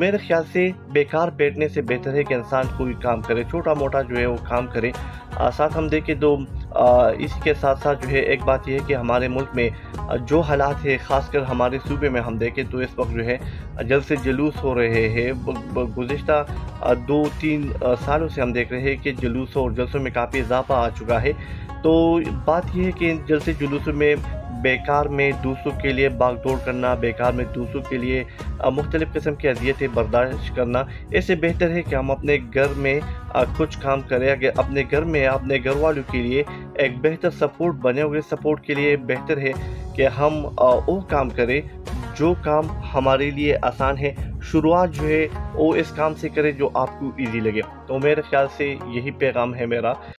मेरे ख्याल से बेकार बैठने से बेहतर है कि इंसान कोई काम करे छोटा मोटा जो है वो काम करे। आ, साथ हम देखें तो इसी के साथ साथ जो है एक बात यह है कि हमारे मुल्क में जो हालात है ख़ासकर हमारे सूबे में हम देखें तो इस वक्त जो है जल्द से जलूस हो रहे हैं। गुज्त दो तीन सालों से हम देख रहे हैं कि जुलूसों और जलसों में काफ़ी इजाफा आ चुका है। तो बात यह है कि जलसे जुलूसों में बेकार में दूसरों के लिए दौड़ करना, बेकार में दूसरों के लिए मुख्तलिफ़ किस्म की अजियतें बर्दाश्त करना, इससे बेहतर है कि हम अपने घर में कुछ काम करें। अगर अपने घर में, अपने घर वालों के लिए एक बेहतर सपोर्ट बने हुए सपोर्ट के लिए बेहतर है कि हम वो काम करें, जो काम हमारे लिए आसान है। शुरुआत जो है, वो इस काम से करें जो आपको इजी लगे। तो मेरे ख्याल से यही पैगाम है मेरा।